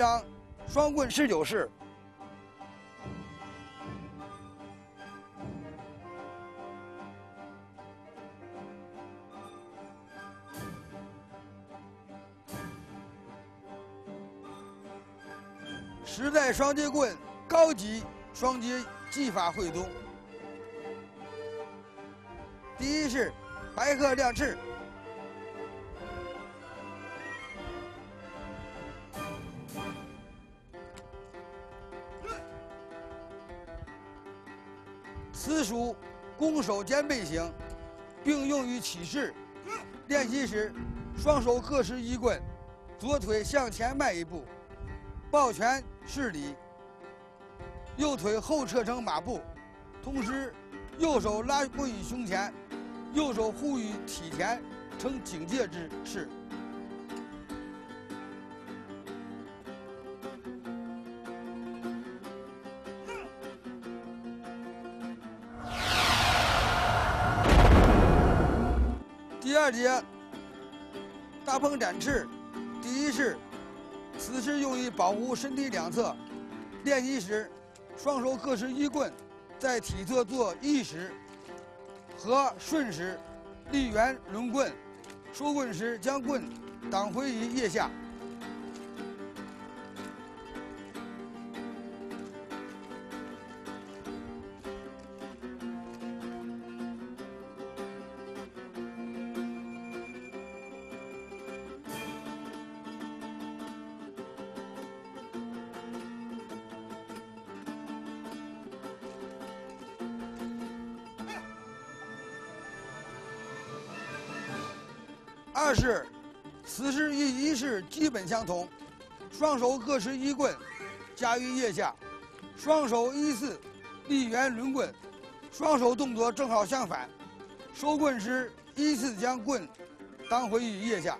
张，双棍十九式。时代双截棍高级双截技法汇总。第一式，白鹤亮翅。此属攻守兼备型，并用于起势。练习时，双手各持一棍，左腿向前迈一步，抱拳施礼；右腿后撤成马步，同时右手拉棍于胸前，右手护于体前，呈警戒之势。二节，大鹏展翅，第一式，此式用于保护身体两侧。练习时，双手各持一棍，在体侧做一时和顺时，立圆抡棍。收棍时将棍挡回于腋下。二是，此式与一式基本相同，双手各持一棍，夹于腋下，双手依次立圆轮棍，双手动作正好相反，收棍时依次将棍当回于腋下。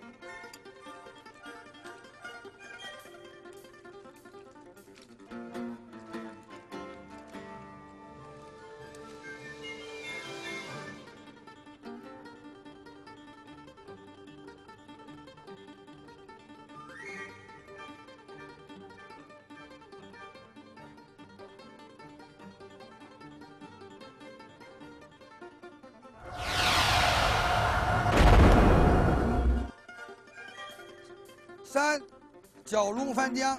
蛟龙翻江。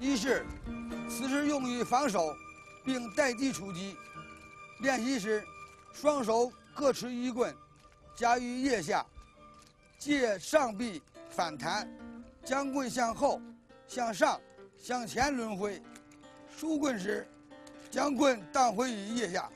一是，此时用于防守，并待击出击。练习时，双手各持一棍，夹于腋下，借上臂反弹，将棍向后、向上、向前抡挥。收棍时，将棍荡回于腋下。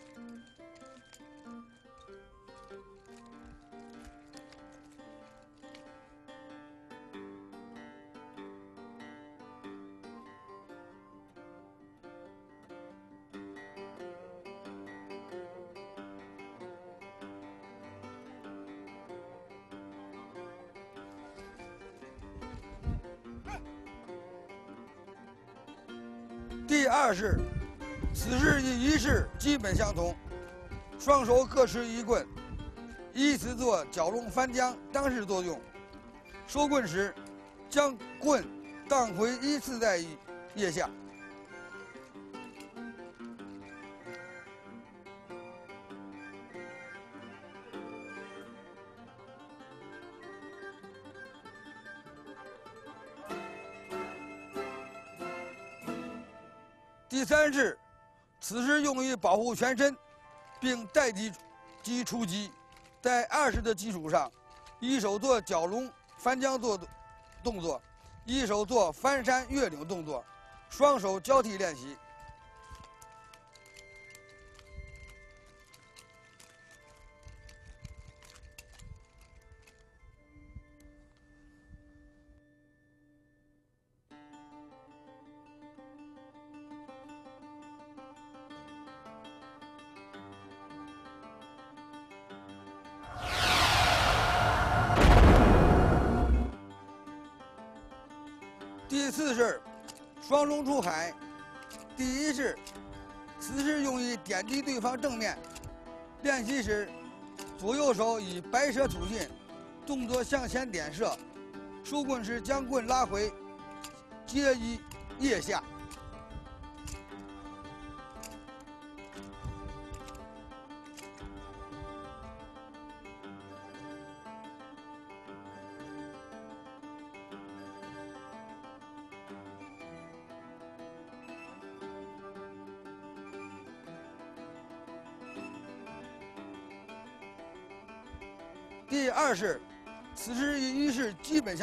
第二式，此式与一式基本相同，双手各持一棍，依次做蛟龙翻江当式作用。收棍时，将棍荡回依次在腋下。用于保护全身，并带击击出击。在二十的基础上，一手做蛟龙翻江做动作，一手做翻山越岭动作，双手交替练习。练习时，左右手以白蛇吐信，动作向前点射，收棍时将棍拉回，接一腋下。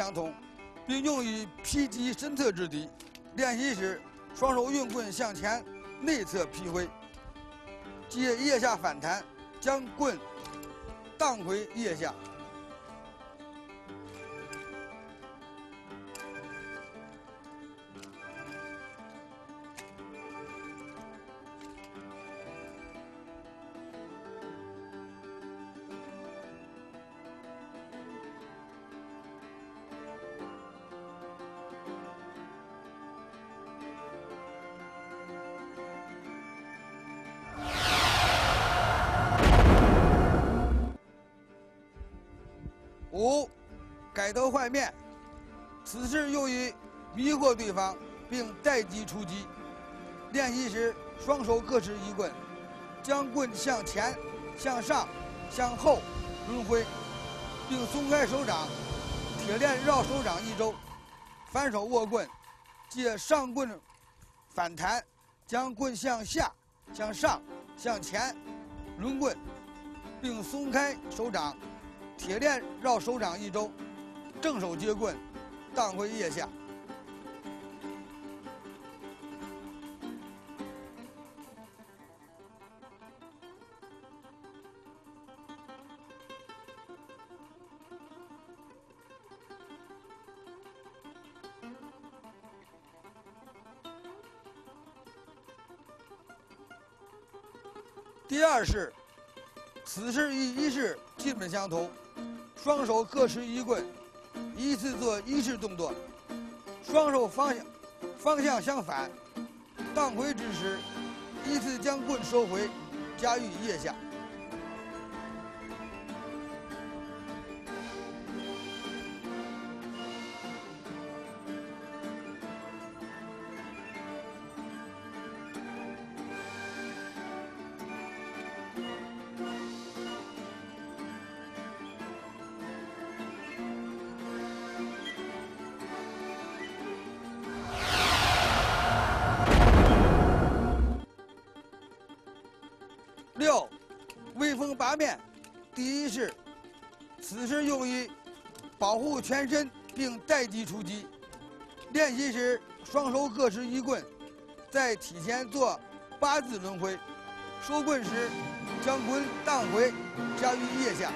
相同，并用于劈击身侧之敌。练习时，双手运棍向前内侧劈挥，借腋下反弹，将棍荡回腋下。面，此时用于迷惑对方，并待机出击。练习时，双手各持一棍，将棍向前、向上、向后抡挥，并松开手掌，铁链绕手掌一周。反手握棍，借上棍反弹，将棍向下、向上、向前抡棍，并松开手掌。铁链绕手掌一周，正手接棍，荡回腋下。第二式，此式与一式基本相同。双手各持一棍，依次做一次动作。双手方向方向相反，荡回之时，依次将棍收回，夹于腋下。全身并待机出击。练习时，双手各持一棍，在体前做八字轮回，收棍时将棍荡回，夹于腋下。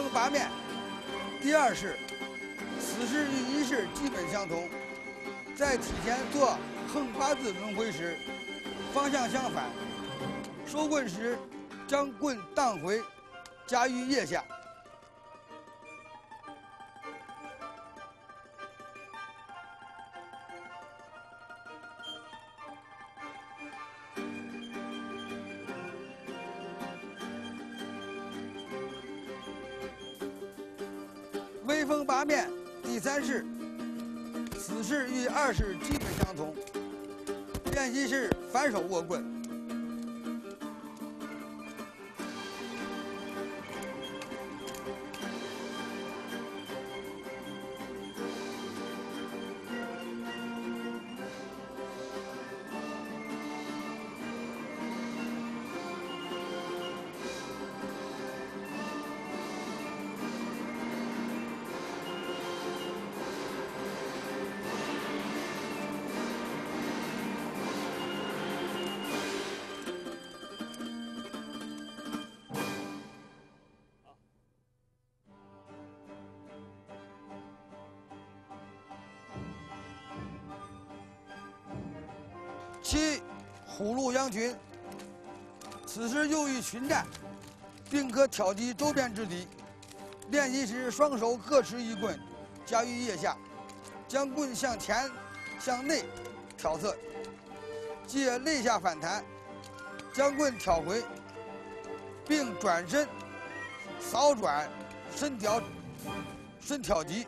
风八面，第二式，此式与一式基本相同，在体前做横八字轮回时，方向相反，收棍时将棍荡回，夹于腋下。虎鹿羊群，此时用于群战，并可挑击周边之敌。练习时，双手各持一棍，夹于腋下，将棍向前、向内挑刺，借肋下反弹，将棍挑回，并转身扫转身挑身挑击。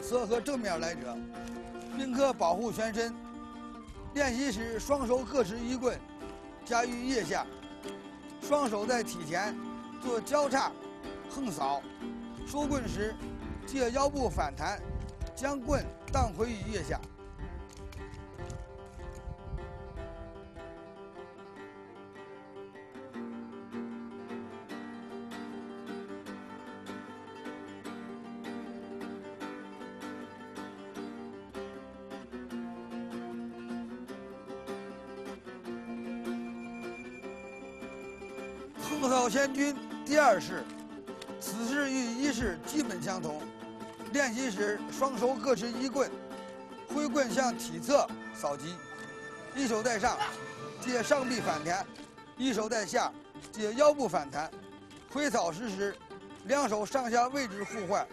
侧和正面来者，并可保护全身。练习时，双手各持一棍，夹于腋下，双手在体前做交叉横扫，收棍时借腰部反弹，将棍荡回于腋下。横扫千军第二式，此式与一式基本相同。练习时，双手各持一棍，挥棍向体侧扫击，一手在上，借上臂反弹；一手在下，借腰部反弹。挥扫时时，两手上下位置互换，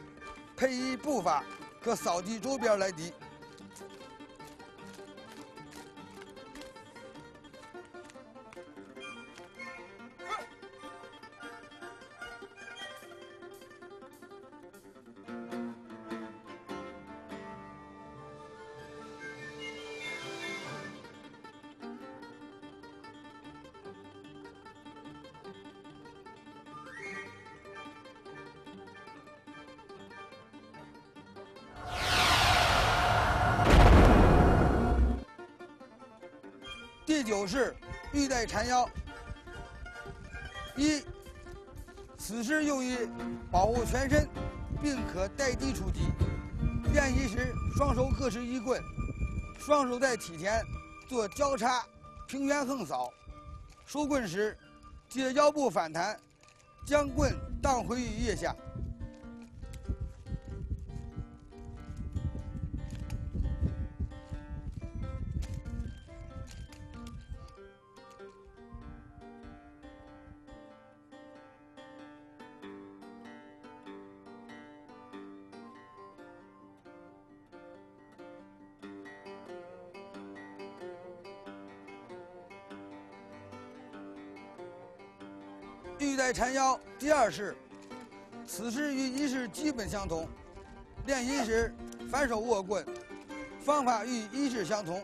配以步法，可扫击周边来敌。缠腰。一，此式用于保护全身，并可带地出击。练习时，双手各持一棍，双手在体前做交叉平原横扫，收棍时借腰部反弹，将棍荡回于腋下。玉带缠腰第二式，此式与一式基本相同。练习时反手握棍，方法与一式相同。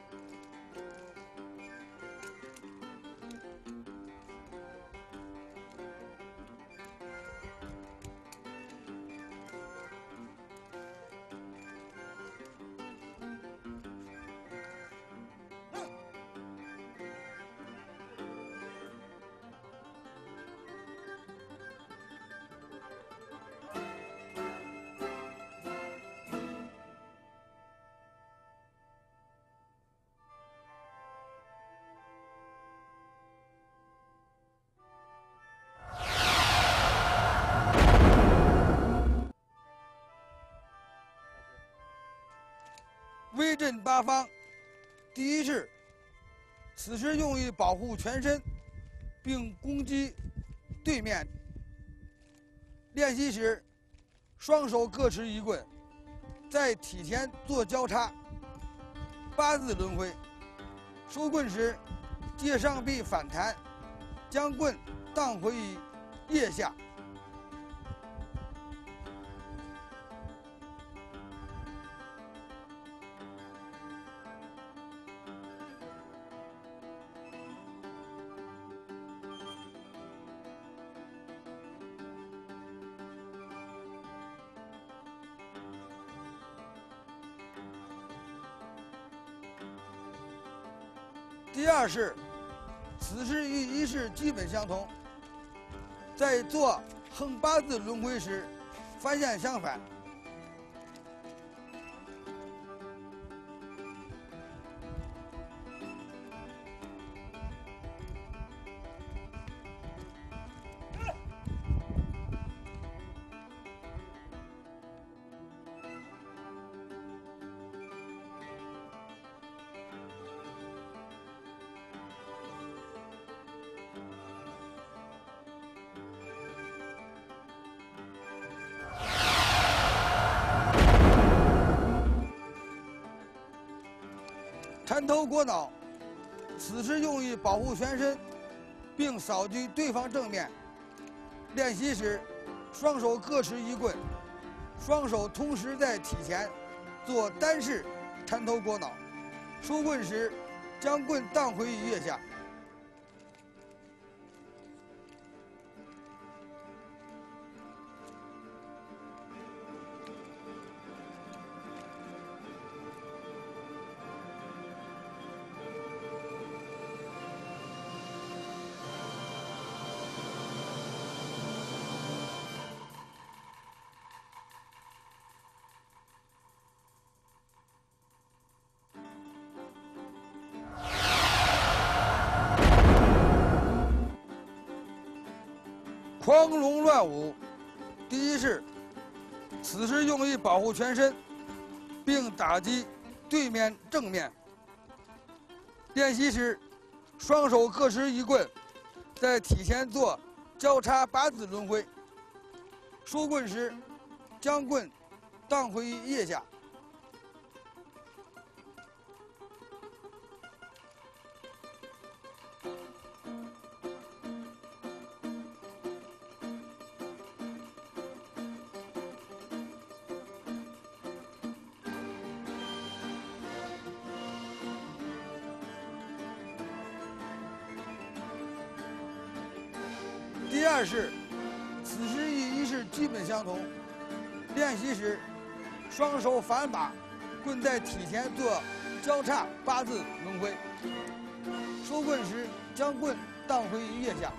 保护全身，并攻击对面。练习时，双手各持一棍，在体前做交叉，八字轮回。收棍时，借上臂反弹，将棍荡回于腋下。第二式，此式与一式基本相同。在做横八字轮回时，发现相反。缠头裹脑，此时用于保护全身，并扫击对方正面。练习时，双手各持一棍，双手同时在体前做单式缠头裹脑。收棍时，将棍荡回于腋下。狂龙乱舞，第一式，此时用于保护全身，并打击对面正面。练习时，双手各持一棍，在体前做交叉八字轮回。收棍时，将棍荡回腋下。同。练习时，双手反把，棍在体前做交叉八字轮回。收棍时，将棍荡回腋下。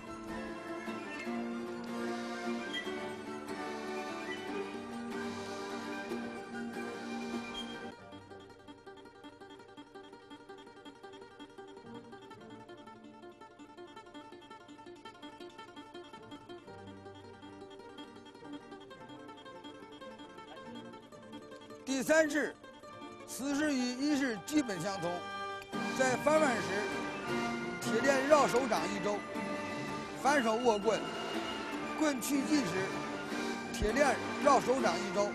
第三式，此式与一式基本相同。在翻腕时，铁链绕手掌一周，反手握棍，棍去劲时，铁链绕手掌一周，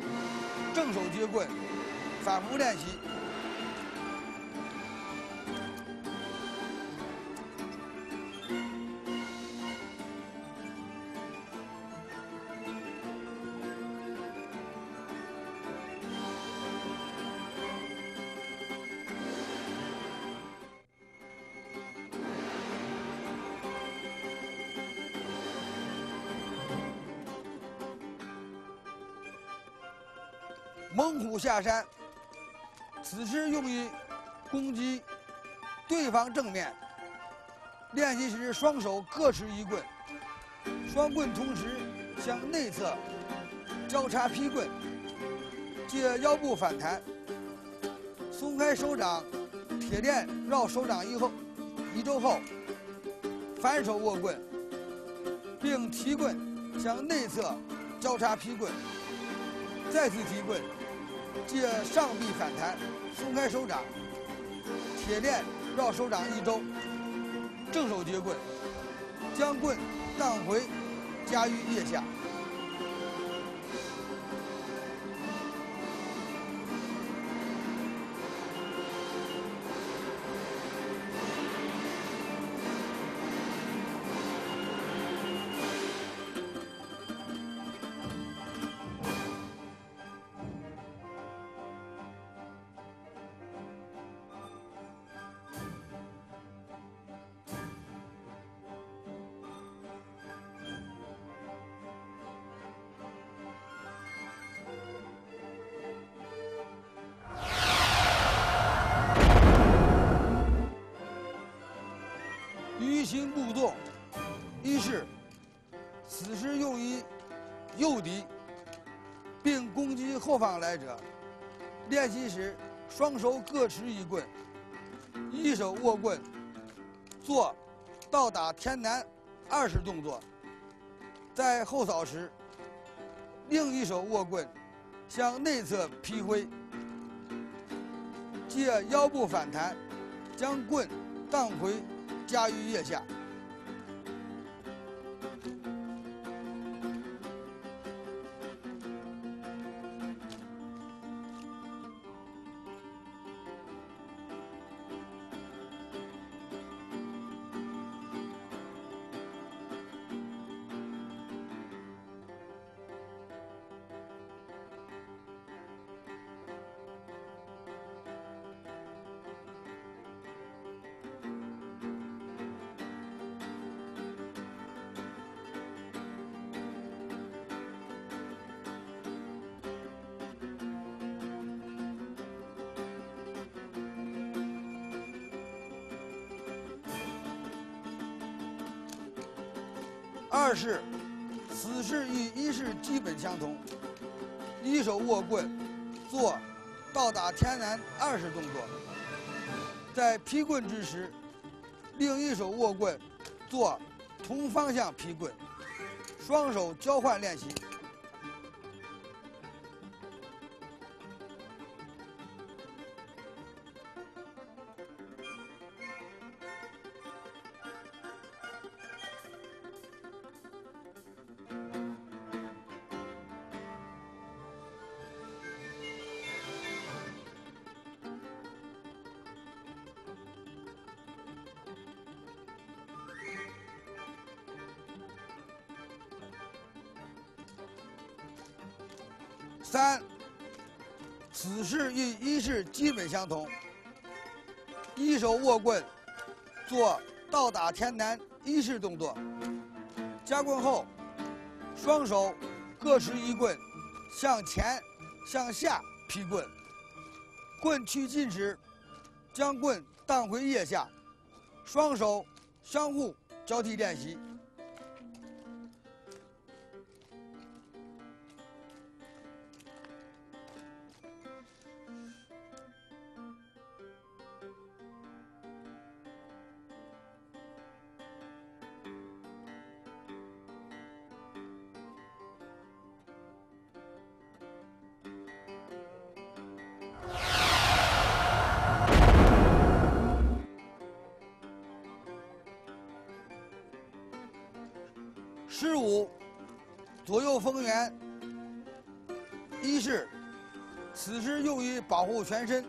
正手接棍，反复练习。下山，此时用于攻击对方正面。练习时，双手各持一棍，双棍同时向内侧交叉劈棍，借腰部反弹，松开手掌，铁链绕手掌以后一周后，反手握棍，并提棍向内侧交叉劈棍，再次提棍。借上臂反弹，松开手掌，铁链绕手掌一周，正手接棍，将棍荡回，夹于腋下。动。一是，此时用于诱敌，并攻击后方来者。练习时，双手各持一棍，一手握棍，做倒打天南二式动作。在后扫时，另一手握棍，向内侧劈挥，借腰部反弹，将棍荡回夹于腋下。二是，此式与一式基本相同，一手握棍，做倒打天南二十动作。在劈棍之时，另一手握棍，做同方向劈棍，双手交换练习。基本相同，一手握棍，做倒打天南一式动作。夹棍后，双手各持一棍，向前、向下劈棍。棍趋近时，将棍荡回腋下，双手相互交替练习。十五，左右逢源。一是，此时用于保护全身。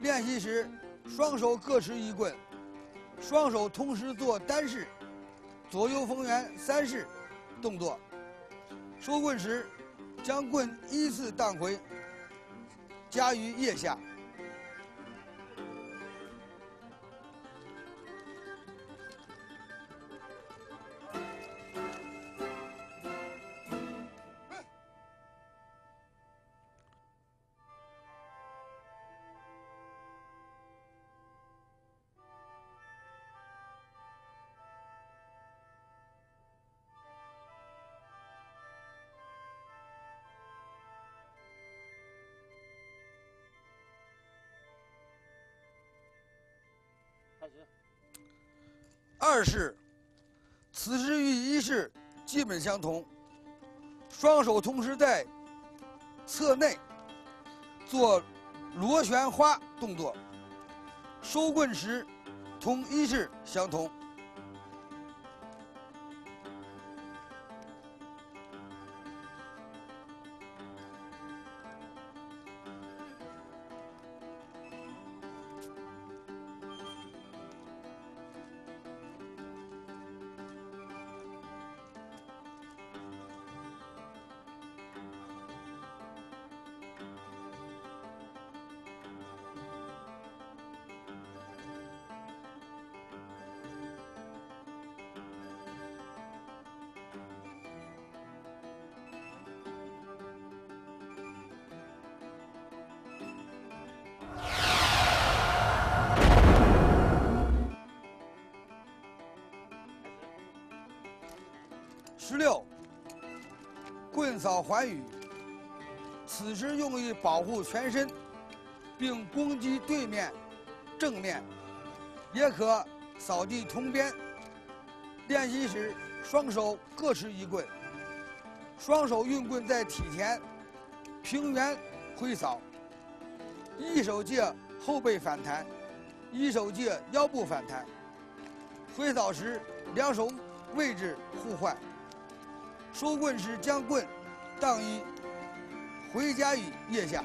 练习时，双手各持一棍，双手同时做单式左右逢源三式动作。收棍时，将棍依次荡回，夹于腋下。二是，此时与一式基本相同，双手同时在侧内做螺旋花动作，收棍时同一式相同。扫寰宇。此时用于保护全身，并攻击对面正面，也可扫地通边。练习时，双手各持一棍，双手运棍在体前平原挥扫，一手借后背反弹，一手借腰部反弹。挥扫时，两手位置互换。收棍时，将棍当于回家于腋下。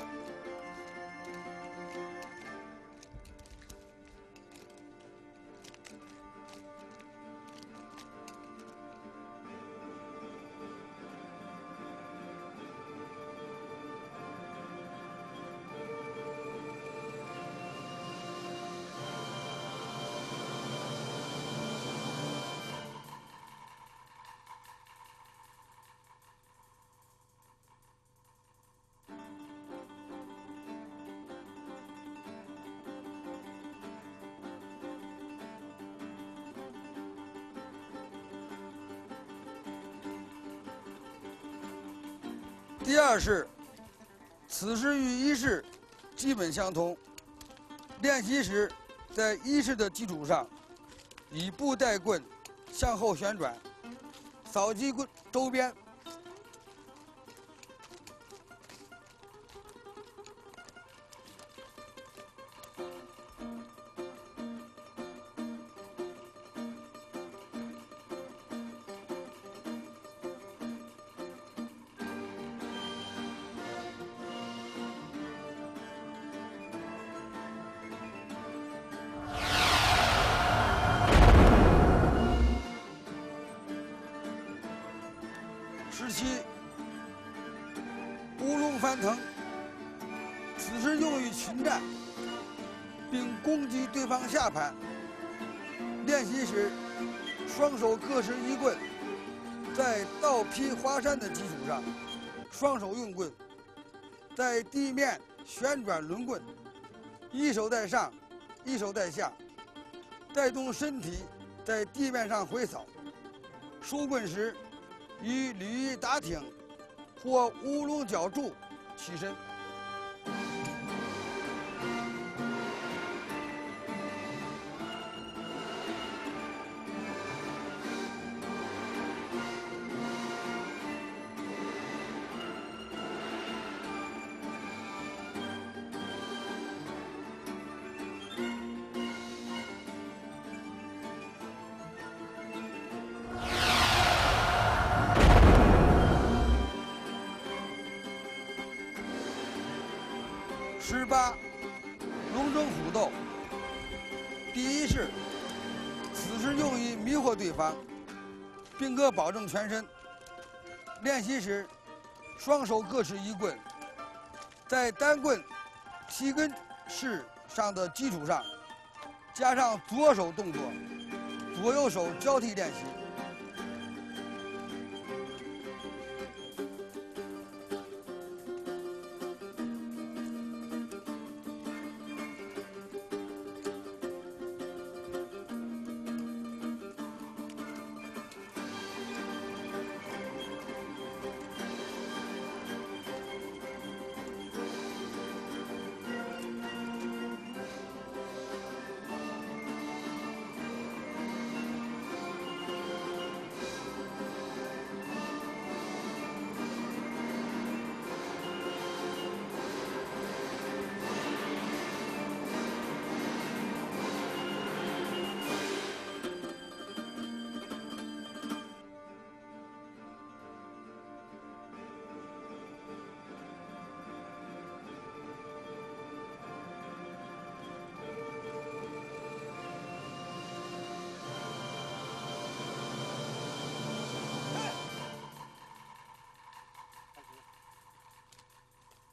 第二式，此式与一式基本相同。练习时，在一式的基础上，以步带棍向后旋转，扫击棍周边。劈华山的基础上，双手用棍在地面旋转轮棍，一手在上，一手在下，带动身体在地面上挥扫。收棍时。以鲤鱼打挺或乌龙脚柱起身。保证全身。练习时，双手各持一棍，在单棍踢根式上的基础上，加上左手动作，左右手交替练习。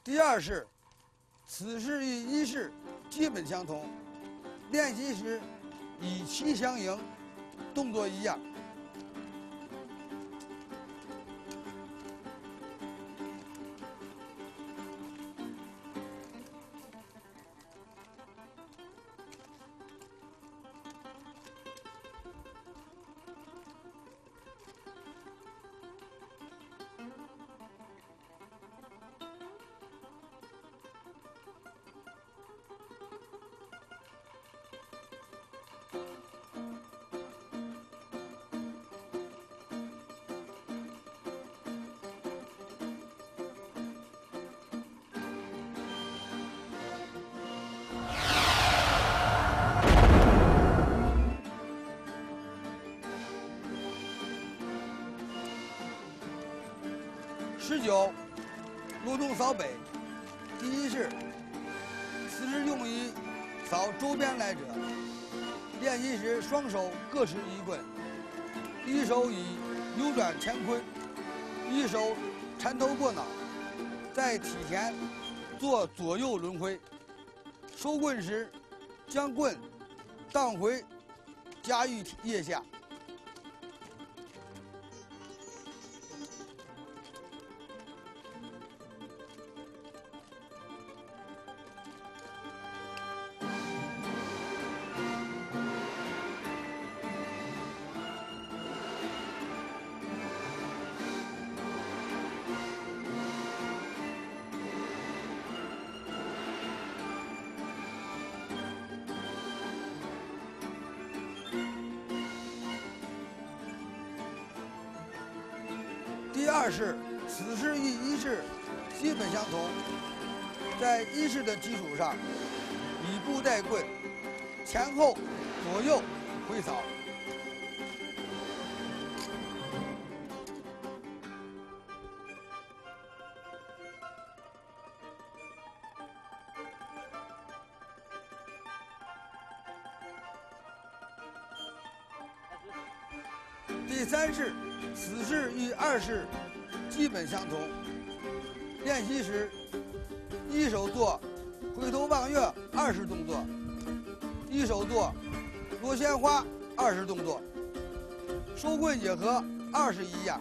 第二式，此式与一式基本相同。练习时以膝相迎，动作一样。十九，罗中扫北。第一式，此式用于扫周边来者。练习时双手各持一棍，一手以扭转乾坤，一手缠头过脑，在体前做左右轮回。收棍时，将棍荡回，夹于腋下。一式的基础上，以步带棍，前后左右挥扫。第三式，此式与二式基本相同。练习时，一手做回头望月二十动作，一手做罗旋花二十动作。收棍也和二十一样。